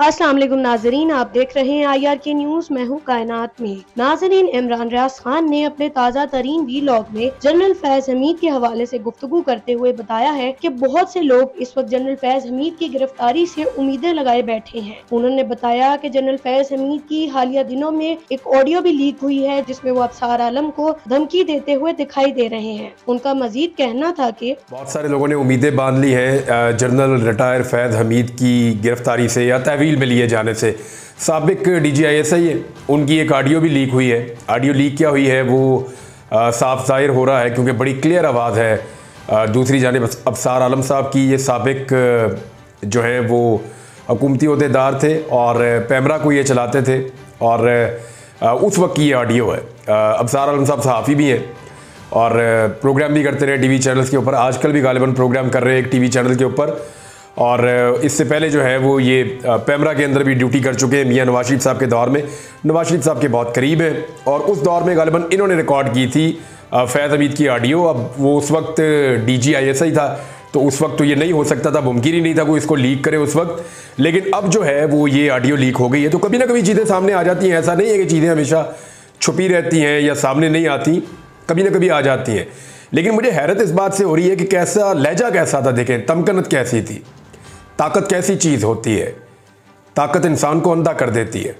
अस्सलाम वालेकुम नाजरीन, आप देख रहे हैं आई आर के न्यूज़ मैं हूँ कायनात में नाजरीन, इमरान रियाज खान ने अपने ताज़ा तरीन वीलॉग में जनरल फैज हमीद के हवाले से गुफ्तगू करते हुए बताया है कि बहुत से लोग इस वक्त जनरल फैज हमीद की गिरफ्तारी से उम्मीदें लगाए बैठे हैं। उन्होंने बताया कि जनरल फैज हमीद की हालिया दिनों में एक ऑडियो भी लीक हुई है, जिसमें वो अफसार आलम को धमकी देते हुए दिखाई दे रहे हैं। उनका मजीद कहना था की बहुत सारे लोगों ने उम्मीदें बाँध ली है जनरल रिटायर फैज हमीद की गिरफ्तारी से या तहवील तहवील में लिए जाने से। सबक डी जी आई एस आई उनकी एक ऑडियो भी लीक हुई है। ऑडियो लीक क्या हुई है वो साफ़ ज़ाहिर हो रहा है क्योंकि बड़ी क्लियर आवाज़ है। आ, दूसरी जानब अफसार आलम साहब की ये सबक जो है वो हुकूमती अहदेदार थे और पैमरा को ये चलाते थे और उस वक्त की ये ऑडियो है। अफसार आलम साहब सहाफ़ी भी हैं और प्रोग्राम भी करते रहे टीवी चैनल्स के ऊपर। आजकल भी गालिबा प्रोग्राम कर रहे हैं एक टीवी चैनल के ऊपर। और इससे पहले जो है वो ये पैमरा के अंदर भी ड्यूटी कर चुके हैं मियाँ नवाज़ शरीफ साहब के दौर में। नवाज़ शरीफ साहब के बहुत करीब हैं और उस दौर में गालिबा इन्होंने रिकॉर्ड की थी फैज़ हमीद की ऑडियो अब वो उस वक्त डी जी आई एस आई था तो उस वक्त तो ये नहीं हो सकता था, मुमकिन ही नहीं था कोई इसको लीक करे उस वक्त। लेकिन अब जो है वो ये ऑडियो लीक हो गई है तो कभी ना कभी चीज़ें सामने आ जाती हैं। ऐसा नहीं है कि चीज़ें हमेशा छुपी रहती हैं या सामने नहीं आती, कभी ना कभी आ जाती हैं। लेकिन मुझे हैरत इस बात से हो रही है कि कैसा, लहजा कैसा था, देखें तमकनत कैसी थी। ताकत कैसी चीज़ होती है? ताकत इंसान को अंधा कर देती है।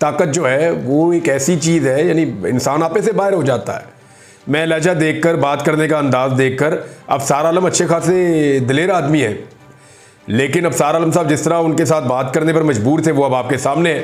ताकत जो है, वो एक ऐसी चीज़ है, यानी इंसान आपे से बाहर हो जाता है। मैं लहजा देखकर, बात करने का अंदाज देखकर, अब सार आलम अच्छे खासे दिलेर आदमी है। लेकिन अब आलम साहब जिस तरह उनके साथ बात करने पर मजबूर थे, वो अब आपके सामने है।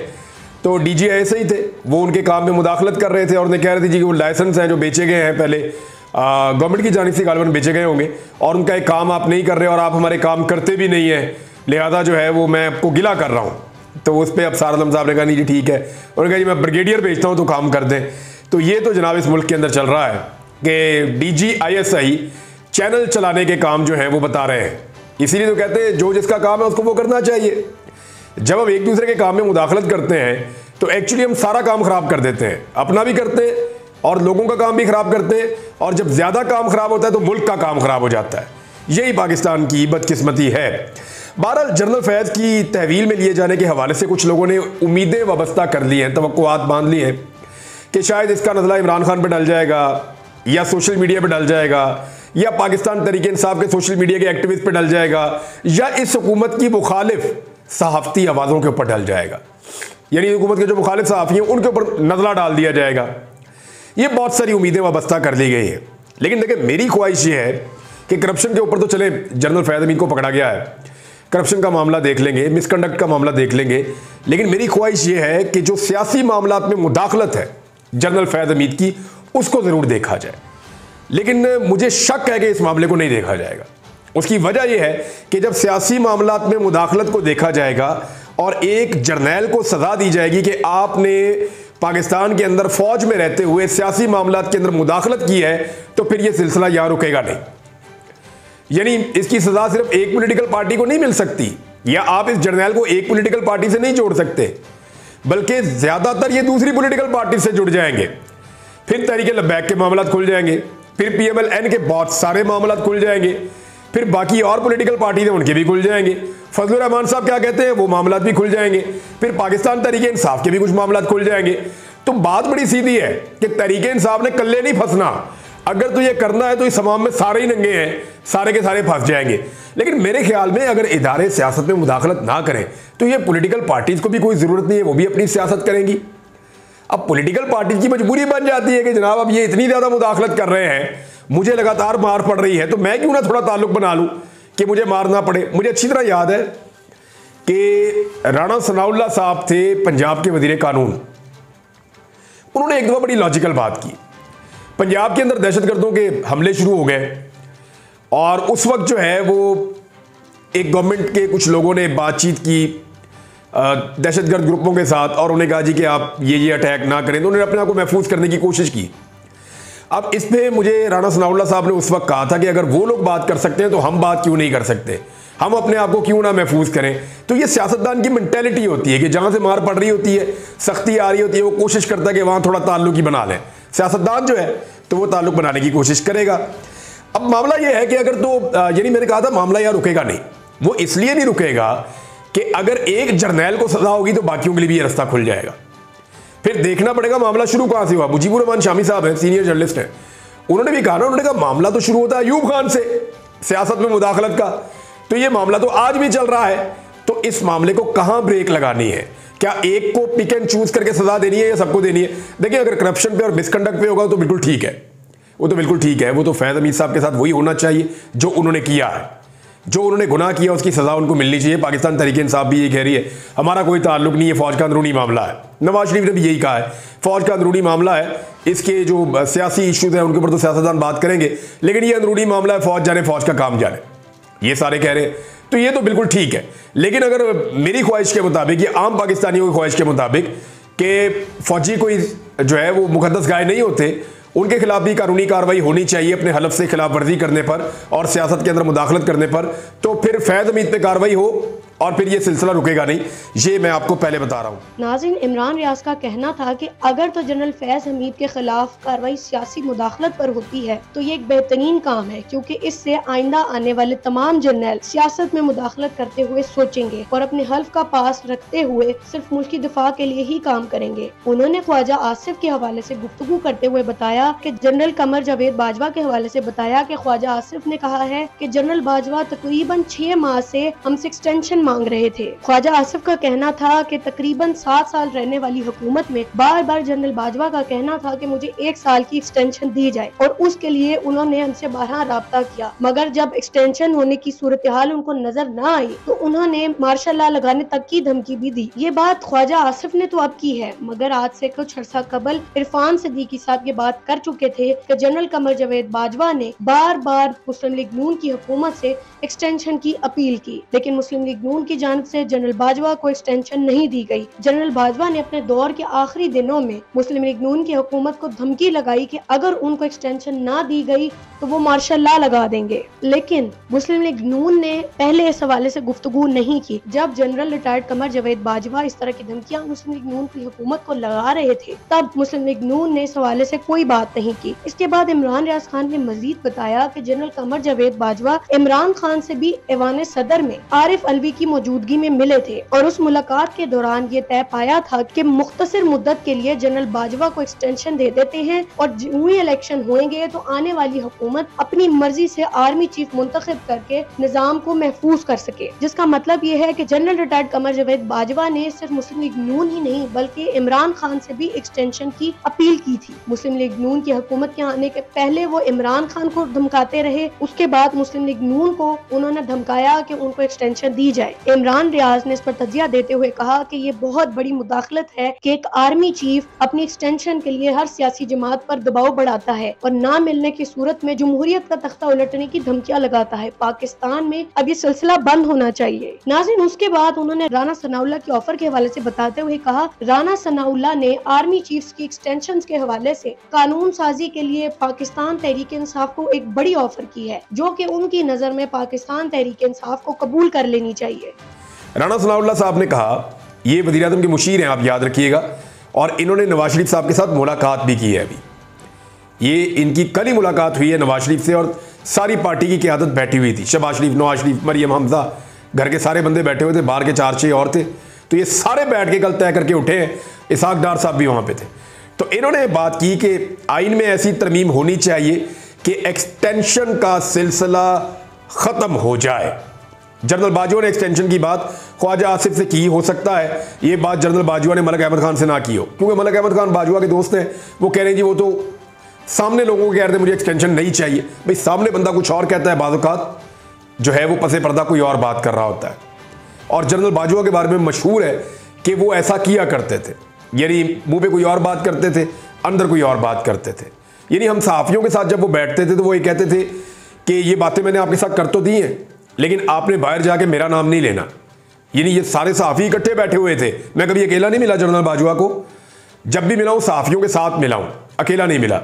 तो डी जी ऐसे ही थे। वो उनके काम में मुदाखलत कर रहे थे और उन्हें कह रहे थे जी कि वो लाइसेंस हैं जो बेचे गए हैं पहले। गवर्नमेंट की जानब से गालबन बेचे गए होंगे। और उनका एक काम आप नहीं कर रहे और आप हमारे काम करते भी नहीं हैं। लिहाजा जो है वो मैं आपको गिला कर रहा हूँ। तो उस पर अब सार आलम साहब ने कहा, नहीं जी, ठीक है। उन्होंने कहा, जी, मैं ब्रिगेडियर भेजता हूँ तो काम कर दें। तो ये तो जनाब इस मुल्क के अंदर चल रहा है कि D G I S I channel चलाने के काम जो है, वो बता रहे हैं। इसीलिए तो कहते हैं, जो जिसका काम है, उसको वो करना चाहिए। जब हम एक दूसरे के काम में मुदाखलत करते हैं तो एक्चुअली हम सारा काम खराब कर देते हैं। अपना भी करते हैं और लोगों का काम भी खराब करते हैं और जब ज़्यादा काम खराब होता है तो मुल्क का काम खराब हो जाता है। यही पाकिस्तान की बदकिस्मती है। बहरहाल, जनरल फैज़ की तहवील में लिए जाने के हवाले से कुछ लोगों ने उम्मीदें वाबस्ता कर ली हैं तो बाँध ली हैं कि शायद इसका नजला इमरान खान पर डल जाएगा या सोशल मीडिया पर डल जाएगा या पाकिस्तान तरीके इंसाफ के सोशल मीडिया के एक्टिविस्ट पर डल जाएगा या इस हुकूमत की मुखालिफ सहाफ़ती आवाज़ों के ऊपर डल जाएगा। यानी हुकूमत के जो मुखालिफ सहाफ़ी हैं, उनके ऊपर नजला डाल दिया जाएगा। ये बहुत सारी उम्मीदें वाबस्ता कर ली गई हैं। लेकिन देखिए, मेरी ख्वाहिश ये है कि करप्शन के ऊपर तो चले जनरल फैद अमीन को पकड़ा गया है। करप्शन का मामला देख लेंगे मिसकंडक्ट का मामला देख लेंगे। लेकिन मेरी ख्वाहिश ये है कि जो सियासी मामला में मुदाखलत है जनरल फैद अमीद की, उसको ज़रूर देखा जाए। लेकिन मुझे शक है कि इस मामले को नहीं देखा जाएगा। उसकी वजह यह है कि जब सियासी मामला में मुदाखलत को देखा जाएगा और एक जर्नैल को सजा दी जाएगी कि आपने पाकिस्तान के अंदर फौज में रहते हुए सियासी मामला के अंदर मुदाखलत की है तो फिर यह सिलसिला यहाँ रुकेगा नहीं। यानी इसकी सजा सिर्फ़ एक पोलिटिकल पार्टी को नहीं मिल सकती, या आप इस जर्नैल को एक पोलिटिकल पार्टी से नहीं जोड़ सकते, बल्कि ज़्यादातर ये दूसरी पॉलिटिकल पार्टी से जुड़ जाएँगे। फिर तरीके लबैक के मामला खुल जाएँगे, फिर पीएमएल के बहुत सारे मामला खुल जाएँगे फिर बाकी और पॉलिटिकल पार्टी हैं उनके भी खुल जाएँगे। फजल रहमान साहब क्या कहते हैं? वो मामला भी खुल जाएँगे। फिर पाकिस्तान तरीके इंसाफ के भी कुछ मामला खुल जाएँगे। तो बात बड़ी सीधी है कि तरीके इंसाफ ने कल्ले नहीं फंसना। अगर तो ये करना है तो इस समाम में सारे ही नंगे हैं, सारे के सारे फंस जाएँगे। लेकिन मेरे ख्याल में अगर इदारे सियासत में मुदाखलत ना करें तो ये पॉलिटिकल पार्टीज़ को भी कोई ज़रूरत नहीं है, वो भी अपनी सियासत करेंगी। अब पॉलिटिकल पार्टीज़ की मजबूरी बन जाती है कि जनाब, अब ये इतनी ज़्यादा मुदाखलत कर रहे हैं मुझे लगातार मार पड़ रही है तो मैं क्यों ना थोड़ा ताल्लुक बना लूँ कि मुझे मारना पड़े? मुझे अच्छी तरह याद है कि राणा सनाउल्ला साहब थे पंजाब के वज़ीर कानून। उन्होंने एक दफ़ा बड़ी लॉजिकल बात की। पंजाब के अंदर दहशतगर्दों के हमले शुरू हो गए और उस वक्त जो है वो एक गवर्नमेंट के कुछ लोगों ने बातचीत की दहशतगर्द ग्रुपों के साथ और उन्हें कहा, जी कि आप ये ये अटैक ना करें। तो उन्होंने अपने आप को महफूज करने की कोशिश की। अब इस पर मुझे राणा सनाउल्ला साहब ने उस वक्त कहा था कि अगर वो लोग बात कर सकते हैं तो हम बात क्यों नहीं कर सकते? हम अपने आप को क्यों ना महफूज करें? तो ये सियासतदान की मैंटेलिटी होती है कि जहाँ से मार पड़ रही होती है, सख्ती आ रही होती है, वो कोशिश करता है कि वहाँ थोड़ा ताल्लुक ही बना लें। सियासतदान जो है तो वो ताल्लुक बनाने की कोशिश करेगा। अब मामला ये है कि अगर तो यानी मैंने कहा था, मामला यहाँ रुकेगा नहीं। वो इसलिए नहीं रुकेगा कि अगर एक जर्नैल को सजा होगी तो बाकियों के लिए भी ये रास्ता खुल जाएगा। फिर देखना पड़ेगा मामला शुरू कहाँ से हुआ। मुजीबुर रहमान शामी साहब हैं सीनियर जर्नलिस्ट हैं। उन्होंने भी कहा ना, उन्होंने कहा, मामला तो शुरू होता है अयूब खान से, सियासत में मुदाखलत का। तो ये मामला तो आज भी चल रहा है। तो इस मामले को कहाँ ब्रेक लगानी है? क्या एक को पिक एंड चूज़ करके सजा देनी है या सबको देनी है? देखिए, अगर करप्शन पे और मिसकंडक्ट पे होगा तो बिल्कुल ठीक है। वो तो बिल्कुल ठीक है। वो तो फैज अमीर साहब के साथ वही होना चाहिए जो उन्होंने किया है। जो उन्होंने गुनाह किया, उसकी सजा उनको मिलनी चाहिए। पाकिस्तान तरीके इंसाफ भी ये कह रही है। हमारा कोई ताल्लुक नहीं है, फौज का अंदरूनी मामला है। नवाज़ शरीफ ने भी यही कहा है। फौज का अंदरूनी मामला है। इसके जो सियासी इश्यूज़ हैं, उनके ऊपर तो सियासतदान बात करेंगे। लेकिन ये अंदरूनी मामला है, फौज जाने, फौज का काम जाने। ये सारे कह रहे हैं। तो ये तो बिल्कुल ठीक है। लेकिन अगर मेरी ख्वाहिश के मुताबिक, या आम पाकिस्तानियों की ख्वाहिश के मुताबिक, कि फौजी कोई, जो है, वो मुकदस गाय नहीं होते उनके खिलाफ भी कानूनी कार्रवाई होनी चाहिए अपने हलफ से खिलाफ वर्जी करने पर और सियासत के अंदर मुदाखलत करने पर। तो फिर फैज अमीद पर कार्रवाई हो और फिर ये सिलसिला रुकेगा नहीं, ये मैं आपको पहले बता रहा हूँ। नाजिन इमरान रियाज का कहना था कि अगर तो जनरल फैज हमीद के खिलाफ कार्रवाई सियासी मुदाखलत पर होती है तो ये एक बेहतरीन काम है, क्योंकि इससे आइंदा आने वाले तमाम जनरल सियासत में मुदाखलत करते हुए सोचेंगे और अपने हल्फ का पास रखते हुए सिर्फ़ मुल्क दिफा के लिए ही काम करेंगे। उन्होंने ख्वाजा आसिफ के हवाले से गुफ्तु करते हुए बताया कि जनरल कमर जावेद बाजवा के हवाले से बताया कि ख्वाजा आसिफ ने कहा है कि जनरल बाजवा तकरीबन छह माह से हमसे एक्सटेंशन मांग रहे थे। ख्वाजा आसिफ का कहना था कि तकरीबन सात साल रहने वाली हुकूमत में बार बार जनरल बाजवा का कहना था कि मुझे एक साल की एक्सटेंशन दी जाए और उसके लिए उन्होंने हमसे बारह रबता किया। मगर जब एक्सटेंशन होने की सूरत हाल उनको नज़र न आई तो उन्होंने मार्शल लगाने तक की धमकी भी दी। ये बात ख्वाजा आसिफ ने तो अब की है, मगर आज से कुछ अर्सा कबल इरफान सदीकी साहब ये बात कर चुके थे कि जनरल कमर जवेद बाजवा ने बार बार मुस्लिम लीग नून की हुकूमत से एक्सटेंशन की अपील की। लेकिन मुस्लिम लीग नून की जानब से जनरल बाजवा को एक्सटेंशन नहीं दी गई। जनरल बाजवा ने अपने दौर के आखिरी दिनों में मुस्लिम लीग नून की हुकूमत को धमकी लगाई कि अगर उनको एक्सटेंशन ना दी गई तो वो मार्शल ला लगा देंगे। लेकिन मुस्लिम लीग नून ने पहले इस हवाले से गुफ्तगु नहीं की। जब जनरल रिटायर्ड कमर जवेद बाजवा इस तरह की धमकियाँ मुस्लिम लीग नून की हुकूमत को लगा रहे थे, तब मुस्लिम लीग नून ने इस हवाले से कोई बात नहीं की। इसके बाद इमरान रियाज खान ने मजीद बताया की जनरल कमर जवेद बाजवा इमरान खान से भी ऐवान सदर में आरिफ अलवी की मौजूदगी में मिले थे और उस मुलाकात के दौरान ये तय पाया था कि मुख्तसर मुद्दत के लिए जनरल बाजवा को एक्सटेंशन दे देते हैं और हुई इलेक्शन होंगे तो आने वाली हुकूमत अपनी मर्ज़ी से आर्मी चीफ मुंतखब करके निज़ाम को महफूज कर सके। जिसका मतलब ये है कि जनरल रिटायर्ड कमर जवेद बाजवा ने सिर्फ़ मुस्लिम लीग नून ही नहीं, बल्कि इमरान खान से भी एक्सटेंशन की अपील की थी। मुस्लिम लीग नून की हुकूमत के आने के पहले वो इमरान खान को धमकाते रहे, उसके बाद मुस्लिम लीग नून को उन्होंने धमकाया कि उनको एक्सटेंशन दी जाए। इमरान रियाज ने इस पर तजिया देते हुए कहा कि ये बहुत बड़ी मुदाखलत है कि एक आर्मी चीफ अपनी एक्सटेंशन के लिए हर सियासी जमात पर दबाव बढ़ाता है और ना मिलने की सूरत में जमहूरियत का तख्ता उलटने की धमकियाँ लगाता है। पाकिस्तान में अब ये सिलसिला बंद होना चाहिए। नाजिन, उसके बाद उन्होंने राना सनाउल्ला के ऑफ़र के हवाले ऐसी बताते हुए कहा, राना सनाउल्ला ने आर्मी चीफ की एक्सटेंशन के हवाले ऐसी कानून साजी के लिए पाकिस्तान तहरीक इंसाफ को एक बड़ी ऑफ़र की है, जो की उनकी नज़र में पाकिस्तान तहरीक इंसाफ को कबूल कर लेनी चाहिए। राना सनाउल्ला साहब ने कहा, ये वजी अजम के मुशीर हैं, आप याद रखिएगा, और इन्होंने नवाज़ शरीफ साहब के साथ मुलाकात भी की है अभी। ये इनकी कल ही मुलाकात हुई है नवाज़ शरीफ से और सारी पार्टी की क्यादत बैठी हुई थी। शबाज शरीफ, नवाज़ शरीफ, मरियम, हमजा, घर के सारे बंदे बैठे हुए थे, बाहर के चार छः और थे। तो ये सारे बैठ के कल तय करके उठे हैं। इसाक डार साहब भी वहाँ पे थे। तो इन्होंने बात की कि आइन में ऐसी तरमीम होनी चाहिए कि एक्सटेंशन का सिलसिला ख़त्म हो जाए। जनरल बाजवा ने एक्सटेंशन की बात ख्वाजा आसिफ से की, हो सकता है ये बात जनरल बाजवा ने मलक अहमद खान से ना की हो। क्योंकि मलक अहमद खान बाजवा के दोस्त हैं, वो कह रहे हैं जी वो तो सामने लोगों को कह रहे थे मुझे एक्सटेंशन नहीं चाहिए। भाई, सामने बंदा कुछ और कहता है बाज़ात जो है वो पसे पर्दा कोई और बात कर रहा होता है। और जनरल बाजवा के बारे में मशहूर है कि वो ऐसा किया करते थे। यानी मुँह पे कोई और बात करते थे, अंदर कोई और बात करते थे। यानी हम सहाफ़ियों के साथ जब वो बैठते थे तो वो ये कहते थे कि ये बातें मैंने आपके साथ कर तो दी हैं। लेकिन आपने बाहर जाके मेरा नाम नहीं लेना। यानी ये सारे सहाफ़ी इकट्ठे बैठे हुए थे। मैं कभी अकेला नहीं मिला जनरल बाजवा को। जब भी मिला हूँ सहाफ़ियों के साथ मिला हूँ। अकेला नहीं मिला।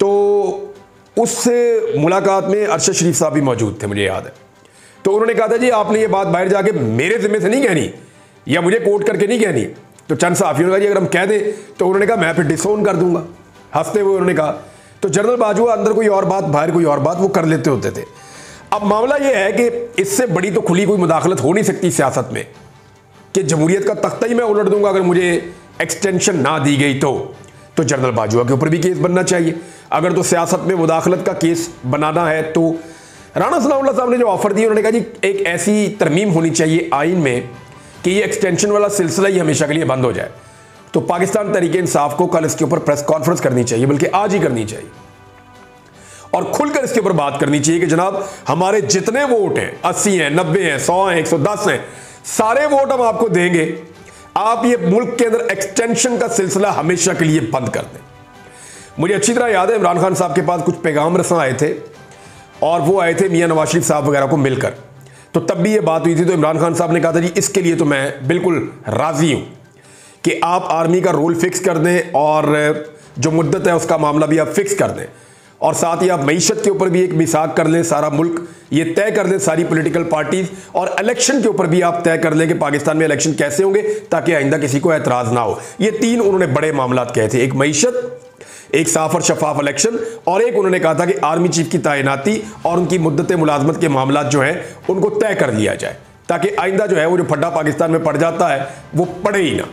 तो उससे मुलाकात में अरशद शरीफ साहब भी मौजूद थे, मुझे याद है। तो उन्होंने कहा था, जी, आपने ये बात बाहर जाके मेरे ज़िम्मे से नहीं कहनी, या मुझे कोट करके नहीं कहनी। तो चंद साफियों ने कहा, जी, अगर हम कह दें तो उन्होंने कहा, मैं फिर डिसोन कर दूँगा। हँसते हुए उन्होंने कहा। तो जनरल बाजवा अंदर कोई और बात, बाहर कोई और बात, वो कर लेते होते थे। अब मामला यह है कि इससे बड़ी तो खुली कोई मुदाखलत हो नहीं सकती सियासत में कि जमहूरियत का तख्ता ही मैं उलट दूँगा अगर मुझे एक्सटेंशन ना दी गई तो। तो जनरल बाजुआ के ऊपर भी केस बनना चाहिए। अगर तो सियासत में मुदाखलत का केस बनाना है तो। राणा सनाउल्ला साहब ने जो ऑफ़र दी, उन्होंने कहा जी, एक ऐसी तरमीम होनी चाहिए आइन में कि ये एक्सटेंशन वाला सिलसिला ही हमेशा के लिए बंद हो जाए। तो पाकिस्तान तरीके इंसाफ को कल इसके ऊपर प्रेस कॉन्फ्रेंस करनी चाहिए, बल्कि आज ही करनी चाहिए। और खुलकर इसके ऊपर बात करनी चाहिए कि जनाब, हमारे जितने वोट हैं, अस्सी हैं, नब्बे हैं, सौ हैं, एक सौ दस हैं, सारे वोट हम आपको देंगे। आप ये मुल्क के अंदर एक्सटेंशन का सिलसिला हमेशा के लिए बंद कर दें। मुझे अच्छी तरह याद है, इमरान खान साहब के पास कुछ पैगाम रसा आए थे और वो आए थे मियाँ नवाज़ शरीफ साहब वगैरह को मिलकर। तो तब भी ये बात हुई थी तो इमरान खान साहब ने कहा था, जी, इसके लिए तो मैं बिल्कुल राज़ी हूँ कि आप आर्मी का रोल फिक्स कर दें और जो मुद्दत है उसका मामला भी आप फिक्स कर दें। और साथ ही आप मीशत के ऊपर भी एक मिसाक कर लें, सारा मुल्क ये तय कर दें, सारी पॉलिटिकल पार्टीज़ और इलेक्शन के ऊपर भी आप तय कर लें कि पाकिस्तान में इलेक्शन कैसे होंगे, ताकि आइंदा किसी को एतराज़ ना हो। ये तीन उन्होंने बड़े मामला कहे थे, एक मीशत, एक साफ़ और शफाफ इलेक्शन और एक उन्होंने कहा था कि आर्मी चीफ की तैनाती और उनकी मुद्दत, मुलाजमत के मामला जो हैं, उनको तय कर लिया जाए, ताकि आइंदा जो है वो जो फड्डा पाकिस्तान में पड़ जाता है, वो पड़े ही ना।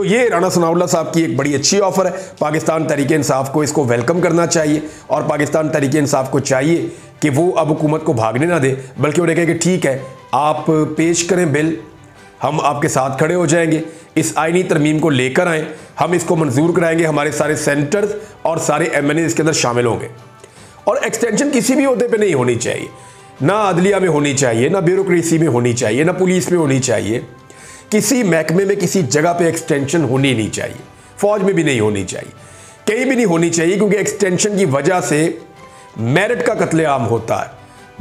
तो ये राना सनाउल्ला साहब की एक बड़ी अच्छी ऑफ़र है। पाकिस्तान तरीके इंसाफ को इसको वेलकम करना चाहिए और पाकिस्तान तरीके इंसाफ को चाहिए कि वो अब हुकूमत को भागने ना दे, बल्कि उन्हें कहे कि ठीक है, आप पेश करें बिल, हम आपके साथ खड़े हो जाएँगे। इस आइनी तरमीम को लेकर आएँ, हम इसको मंजूर कराएँगे, हमारे सारे सेंटर्स और सारे एम इसके अंदर शामिल होंगे। और एक्सटेंशन किसी भी अहदे पर नहीं होनी चाहिए। ना अदलिया में होनी चाहिए, ना ब्यूरोक्रेसी में होनी चाहिए, ना पुलिस में होनी चाहिए। किसी महकमे में किसी जगह पे एक्सटेंशन होनी नहीं चाहिए। फौज में भी नहीं होनी चाहिए। कहीं भी नहीं होनी चाहिए क्योंकि एक्सटेंशन की वजह से मेरिट का कत्लेआम होता है,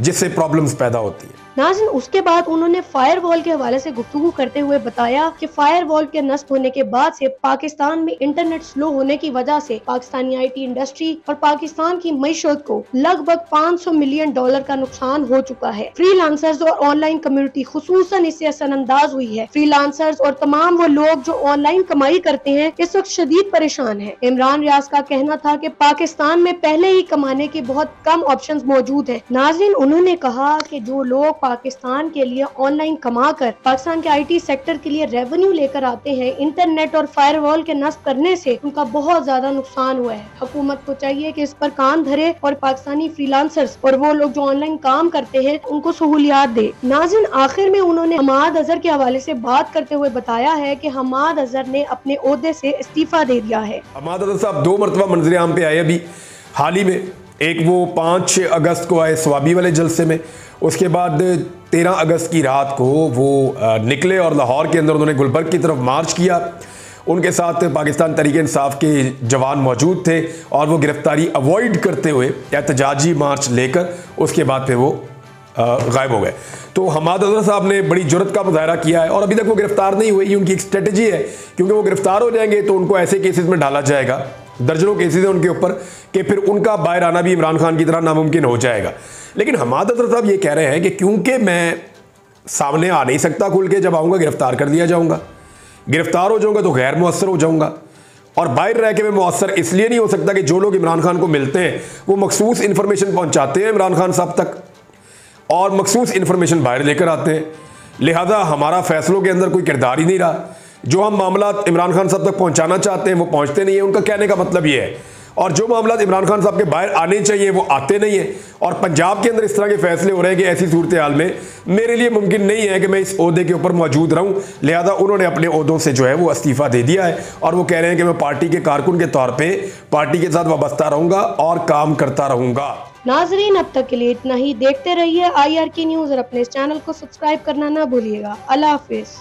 जिससे प्रॉब्लम्स पैदा होती है। नाजिन, उसके बाद उन्होंने फायर वॉल के हवाले से गुफ्तु करते हुए बताया कि फायर वॉल के नष्ट होने के बाद से पाकिस्तान में इंटरनेट स्लो होने की वजह से पाकिस्तानी आईटी इंडस्ट्री और पाकिस्तान की मीशत को लगभग 500 मिलियन डॉलर का नुकसान हो चुका है। फ्रीलांसर्स और ऑनलाइन कम्युनिटी खसूस इससे असरअंदाज हुई है। फ्रीलांसर्स और तमाम वो लोग जो ऑनलाइन कमाई करते हैं, इस वक्त शदीद परेशान है। इमरान रियाज का कहना था की पाकिस्तान में पहले ही कमाने के बहुत कम ऑप्शन मौजूद है। नाजिन, उन्होंने कहा की जो लोग पाकिस्तान के लिए ऑनलाइन कमा कर पाकिस्तान के आईटी सेक्टर के लिए रेवेन्यू लेकर आते हैं। इंटरनेट और फायरवॉल के नष्ट करने से उनका बहुत ज़्यादा नुकसान हुआ है। हुकूमत को चाहिए कि इस पर कान धरे और पाकिस्तानी फ्रीलांसर्स और वो लोग जो ऑनलाइन काम करते हैं, उनको सहूलियात दे। नाजिन, आखिर में उन्होंने हमाद अजहर के हवाले से बात करते हुए बताया है कि हमाद अजहर ने अपने अहदे इस्तीफा दे दिया है। हमाद अजहर साहब, दो मरतबा मंजर आम पे आए अभी, हाल ही में। एक वो पाँच अगस्त को आए स्वाबी वाले जलसे में। उसके बाद तेरह अगस्त की रात को वो निकले और लाहौर के अंदर उन्होंने गुलबर्ग की तरफ़ मार्च किया। उनके साथ पाकिस्तान तरीके इंसाफ के जवान मौजूद थे और वो गिरफ्तारी अवॉइड करते हुए एहतजाजी मार्च लेकर उसके बाद फिर वो गायब हो गए। तो हमाद अजहर साहब ने बड़ी ज़रूरत का मुजाहरा किया है और अभी तक वो गिरफ़्तार नहीं हुए ये उनकी एक स्ट्रेटजी है। क्योंकि वो गिरफ़्तार हो जाएँगे तो उनको ऐसे केसेस में डाला जाएगा। दर्जनों केसेज हैं उनके ऊपर कि फिर उनका बाहर आना भी इमरान खान की तरह नामुमकिन हो जाएगा। लेकिन हमाद अतर साहब ये कह रहे हैं कि क्योंकि मैं सामने आ नहीं सकता खुल के, जब आऊँगा, गिरफ़्तार कर दिया जाऊँगा। गिरफ़्तार हो जाऊँगा तो गैर मुसर हो जाऊँगा। और बाहर रह के मैं मुसर इसलिए नहीं हो सकता कि जो लोग इमरान खान को मिलते हैं, वो मखसूस इन्फॉर्मेशन पहुँचाते हैं इमरान खान साहब तक। और मखसूस इन्फॉर्मेशन बाहर लेकर आते हैं। लिहाजा हमारा फैसलों के अंदर कोई किरदार ही नहीं रहा। जो हम मामला इमरान खान साहब तक पहुंचाना चाहते हैं, वो पहुँचते नहीं है। उनका कहने का मतलब ये है। और जो मामला इमरान खान साहब के बाहर आने चाहिए, वो आते नहीं है। और पंजाब के अंदर इस तरह के फैसले हो रहे हैं कि ऐसी सूरत हाल में मेरे लिए मुमकिन नहीं है कि मैं इस अहदे के ऊपर मौजूद रहूँ। लिहाजा उन्होंने अपने अहदों से जो है वो इस्तीफ़ा दे दिया है। और वो कह रहे हैं कि मैं पार्टी के कारकुन के तौर पर पार्टी के साथ वाबस्ता रहूँगा और काम करता रहूँगा। नाजरीन, अब तक के लिए इतना ही। देखते रहिए आई आर की न्यूज़ और अपने चैनल को सब्सक्राइब करना ना भूलिएगा। अल्लाह हाफिज़।